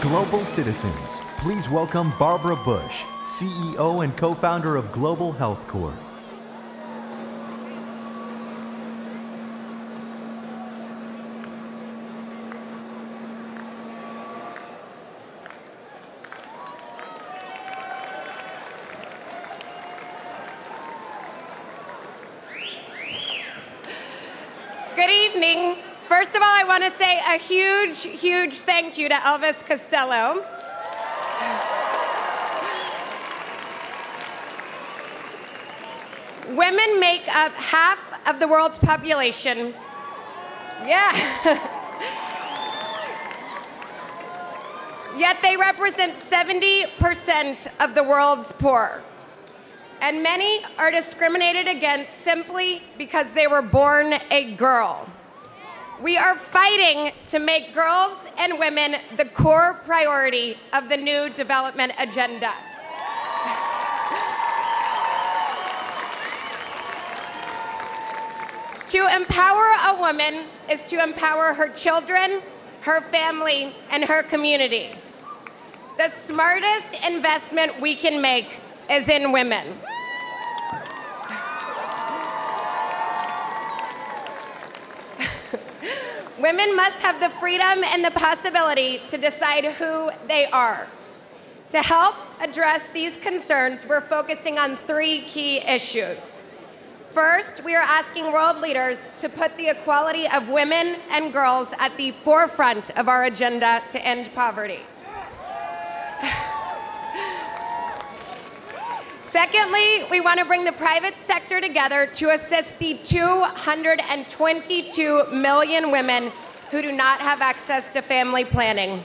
Global citizens, please welcome Barbara Bush, CEO and co founder of Global Health Corps. Good evening. First of all, I want to say a huge, huge thank you to Elvis Costello. Women make up half of the world's population. Yeah. Yet they represent 70% of the world's poor. And many are discriminated against simply because they were born a girl. We are fighting to make girls and women the core priority of the new development agenda. to empower a woman is to empower her children, her family, and her community. The smartest investment we can make is in women. Women must have the freedom and the possibility to decide who they are. To help address these concerns, we're focusing on three key issues. First, we are asking world leaders to put the equality of women and girls at the forefront of our agenda to end poverty. Secondly, we want to bring the private sector together to assist the 222 million women who do not have access to family planning.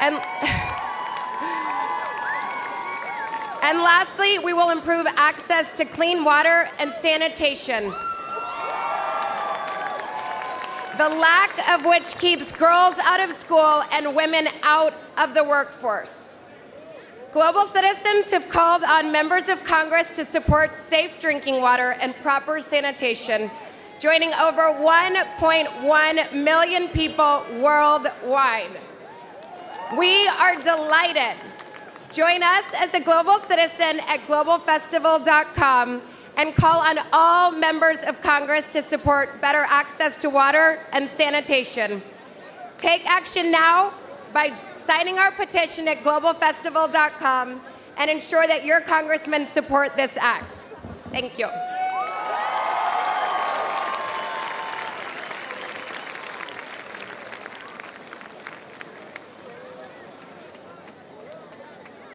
And, and lastly, we will improve access to clean water and sanitation. The lack of which keeps girls out of school and women out of the workforce. Global citizens have called on members of Congress to support safe drinking water and proper sanitation, joining over 1.1 million people worldwide. We are delighted. Join us as a global citizen at globalfestival.com and call on all members of Congress to support better access to water and sanitation. Take action now by signing our petition at globalfestival.com and ensure that your congressmen support this act. Thank you.